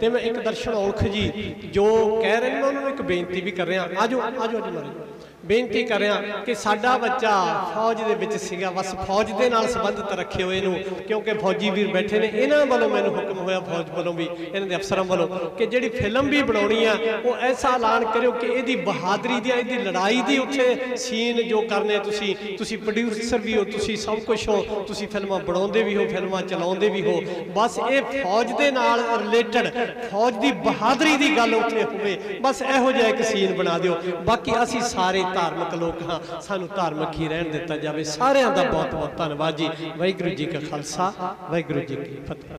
ਤੇ ਮੈਂ ਇੱਕ ਦਰਸ਼ਨ ਔਲਖ ਜੀ ਜੋ ਕਹਿ ਰਹੇ ਨੇ ਉਹਨਾਂ ਨੂੰ ਇੱਕ ਬੇਨਤੀ ਵੀ ਕਰ ਰਿਹਾ। ਆਜੋ ਆਜੋ ਆਜੋ ਮਾਰੇ ਬੇਨਤੀ ਕਰ ਰਿਹਾ ਕਿ ਸਾਡਾ ਬੱਚਾ ਫੌਜ ਦੇ ਵਿੱਚ ਸੀਗਾ। ਬਸ ਫੌਜ ਦੇ ਨਾਲ ਸੰਬੰਧਿਤ ਰੱਖੇ ਹੋਏ ਨੂੰ, ਕਿਉਂਕਿ ਫੌਜੀ ਵੀਰ ਬੈਠੇ ਨੇ, ਇਹਨਾਂ ਵੱਲੋਂ ਮੈਨੂੰ ਹੁਕਮ ਹੋਇਆ, ਫੌਜ ਵੱਲੋਂ ਵੀ, ਇਹਨਾਂ ਦੇ ਅਫਸਰਾਂ ਵੱਲੋਂ, ਕਿ ਜਿਹੜੀ ਫਿਲਮ ਵੀ ਬਣਾਉਣੀ ਆ, ਉਹ ਐਸਾ ਐਲਾਨ ਕਰਿਓ ਕਿ ਇਹਦੀ ਬਹਾਦਰੀ ਦੀ ਇਹਦੀ ਲੜਾਈ ਦੀ ਉੱਥੇ ਸੀਨ ਜੋ ਕਰਨੇ ਤੁਸੀਂ ਤੁਸੀਂ ਪ੍ਰੋਡਿਊਸਰ ਵੀ ਹੋ, ਤੁਸੀਂ ਸਭ ਕੁਝ ਹੋ, ਤੁਸੀਂ ਫਿਲਮਾਂ ਬਣਾਉਂਦੇ ਵੀ ਹੋ, ਫਿਲਮਾਂ ਚਲਾਉਂਦੇ ਵੀ ਹੋ। ਬਸ ਇਹ ਫੌਜ ਦੇ ਨਾਲ ਰਿਲੇਟਡ ਫੌਜ ਦੀ ਬਹਾਦਰੀ ਦੀ ਗੱਲ ਉੱਥੇ ਹੋਵੇ, ਬਸ ਇਹੋ ਜਿਹਾ ਇੱਕ ਸੀਨ ਬਣਾ ਦਿਓ। ਬਾਕੀ ਅਸੀਂ ਸਾਰੇ ਧਾਰਮਿਕ ਲੋਕ ਹਾਂ, ਸਾਨੂੰ ਧਾਰਮਿਕ ਹੀ ਰਹਿਣ ਦਿੱਤਾ ਜਾਵੇ। ਸਾਰਿਆਂ ਦਾ ਬਹੁਤ ਬਹੁਤ ਧੰਨਵਾਦ ਜੀ। ਵਾਹਿਗੁਰੂ ਜੀ ਕਾ ਖਾਲਸਾ, ਵਾਹਿਗੁਰੂ ਜੀ ਕੀ ਫਤਿਹ।